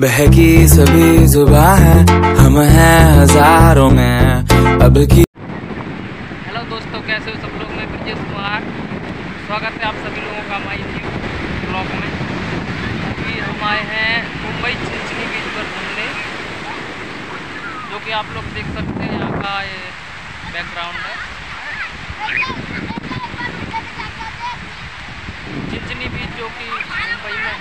बहकी सभी जुबा है, हम हैं हज़ारों में। अब की हेलो दोस्तों, कैसे हो सब लोग? मैं ब्रजेश कुमार। स्वागत है आप सभी लोगों का हमारी न्यू ब्लॉग में। अभी हम आए हैं मुंबई चिंचनी बीच पर घूमने, जो कि आप लोग देख सकते हैं यहाँ का ये बैकग्राउंड है। चिंचनी बीच जो कि मुंबई में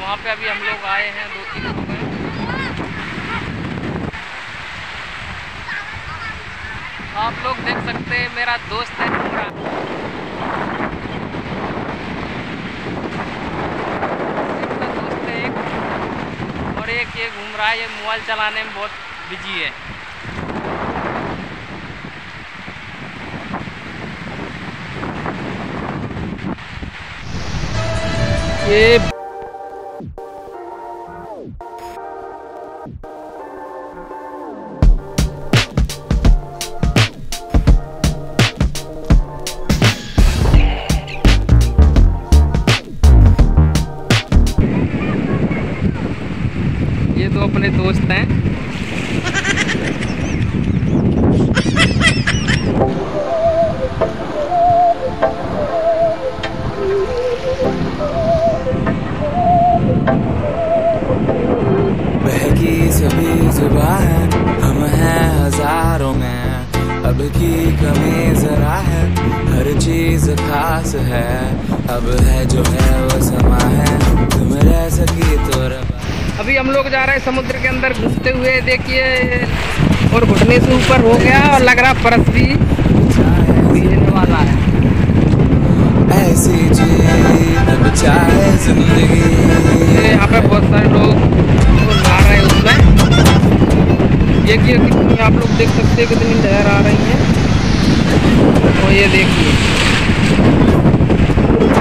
वहाँ पे अभी हम लोग आए हैं दो तीन लोग हैं। आप लोग देख सकते हैं, मेरा दोस्त है पूरा। और एक ये घूम रहा है, ये मोबाइल चलाने में बहुत बिज़ी है। ये ये तो अपने दोस्त हैं। सभी जुबा है हम हैं हज़ारों में। अब की कमी जरा है हर चीज़ खास है। अब है जो है वो समा है तुम रह सकी तो रबा अभी हम लोग जा रहे हैं समुद्र के अंदर घूमते हुए देखिए और घुटने से ऊपर हो गया और लग रहा परस भी। कि कितनी आप लोग देख सकते हैं, कितनी लहर आ रही है। तो ये देखिए।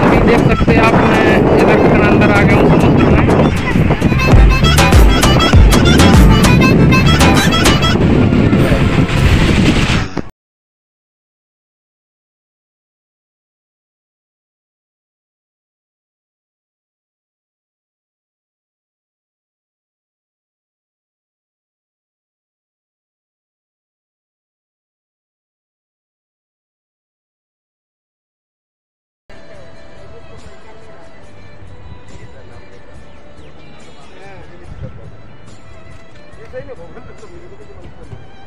अभी देख सकते हैं आप, मैं इधर अंदर आ गया हूँ। समुद्र 세게 먹으면 좀 이렇게 되는 거같